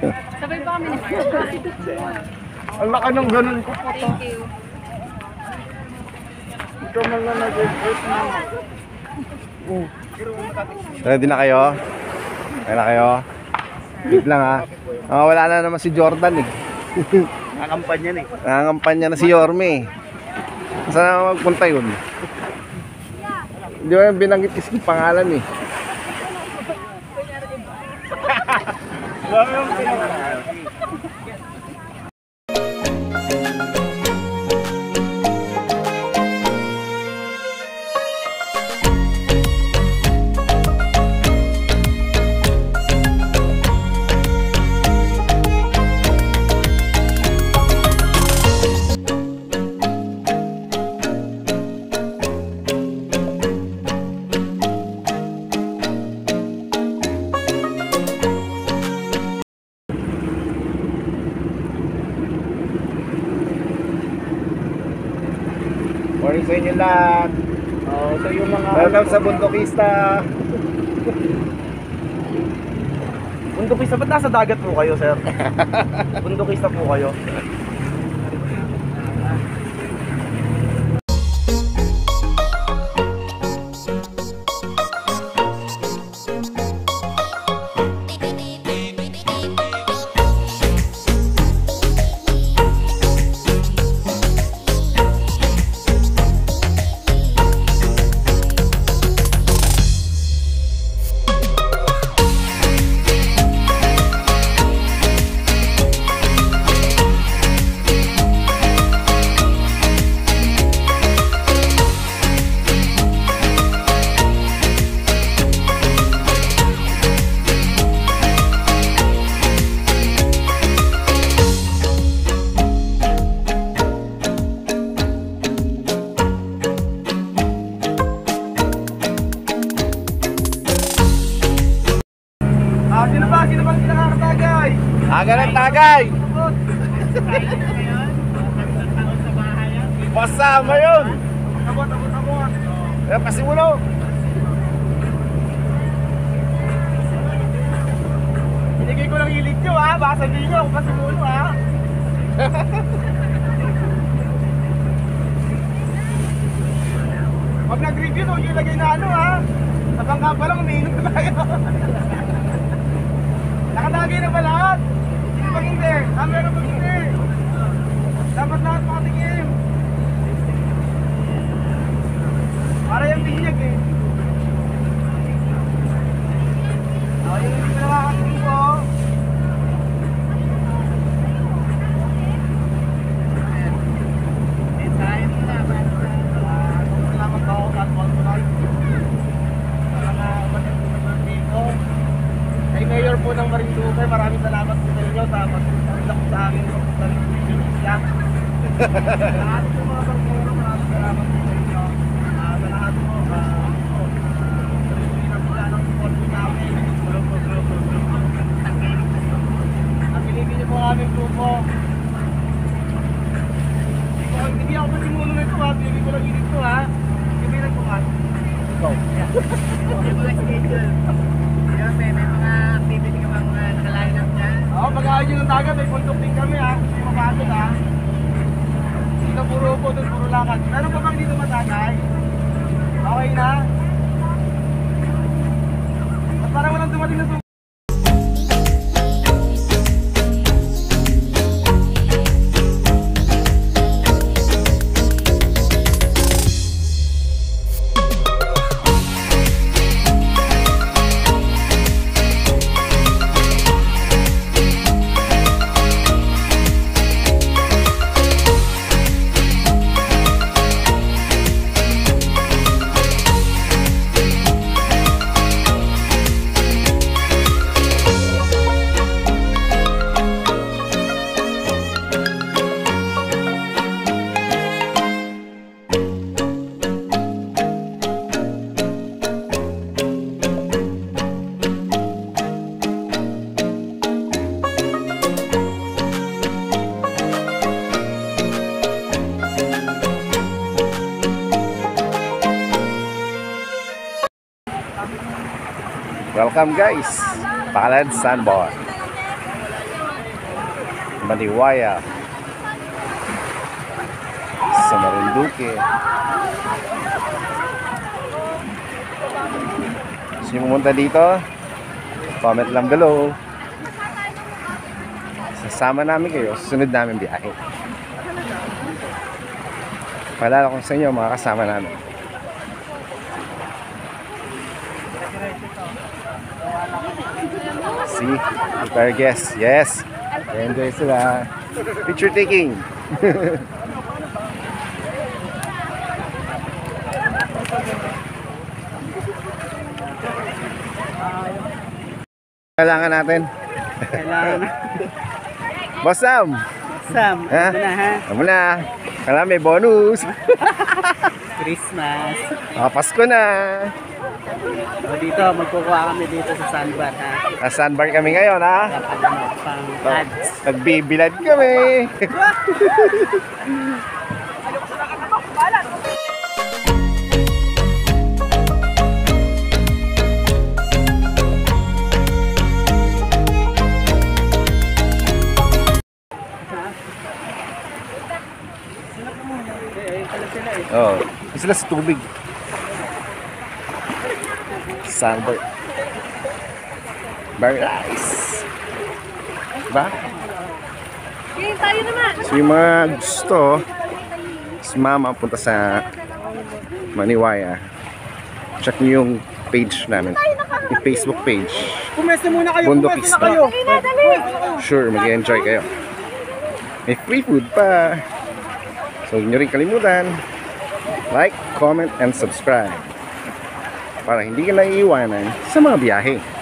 Sabay ba kami Ang laka ng ganun ko po. Thank you. Ikaw man na nag-report na. Oh. Ready na kayo? Ready na kayo? Wait lang ha. Oh, wala na naman si Jordan eh. Nangangampanya na eh. Nangangampanya na si Yorme eh. Saan na magpunta yun? Hindi mo binanggit kasi pangalan eh. Wala sa inyo lahat. Oh, so yung mga Welcome sa Bundokista. Bundokista, ba't nasa dagat po kayo, sir? Bundokista po kayo. Tagay! Pasama yun! Abot, abot, abot. Eh, pasimulo! Binigay ko lang hilig nyo ha. Baka sabihin nyo ako pasimulo ha. Pag nag-review, huwag yung lagay na ano ha. Sa bangka pa lang, umiinom na tayo. Nakatagay na ba lahat? Sino bang hindi? Ah, meron bang hindi? Dapat lahat makatingin. Para yung binyag eh. Oh, yung hindi ko nakakatingin ko. Salamat po sa sponsor. Sa mga kapatid dito. Kay Mayor po ng Marinduque, maraming salamat po sa inyo sa pagpunta po sa amin sa isla. Lahat po mga barkero, maraming salamat po sa inyo. Ah, sa lahat po, ah, na po lang support po po. Hindi ko- Hindi ako masimulo nito ha, pinigil ko lang ko ha. Hindi may nagbukas. Ikaw. Oo, pag-aayos nyo ng dagat, may bundok din kami ha. Hindi mapagod ha. Na puro po doon, puro lakad. Meron pa bang dito matagay? Okay na? At parang walang dumating na Welcome guys! Palad Sandbar. Maliwaya. sa Marinduque. Sino pumunta dito? Comment lang below. Sasama namin kayo, susunod namin biyahe. Paalala ko sa inyo, mga kasama namin. See, our guests. Yes. Enjoy sila. Picture taking. Kailangan natin. Kailangan. Boss Sam, Sam, Ha? ito na ha. na? Kailangan may bonus. Christmas. Ah, Pasko na. O dito, magkukuha kami dito sa sandbar ha. Sa sandbar kami ngayon, ha? Dapat ano, pang ads. Nagbibilad kami. Oh, sila sa tubig. Sandbar. Very nice. Diba? Okay, tayo naman. So yung mga gusto, si mama punta sa Maniwaya. Check niyo yung page namin. Yung Facebook page. Pumesta muna kayo, kayo. Dali na, dali. Sure, mag-enjoy kayo. May free food pa. So, huwag nyo rin kalimutan. Like, comment, and subscribe. Para hindi ka naiiwanan sa mga biyahe.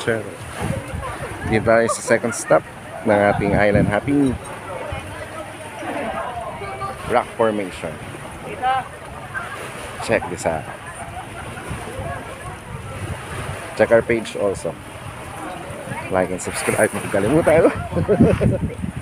Kalakwatcher. Dito tayo sa second stop ng ating Island Happy. Rock Formation. Check this out. Check our page also. Like and subscribe. Huwag kalimutan.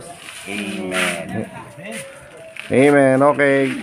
Jesus. Amen. Amen. Okay.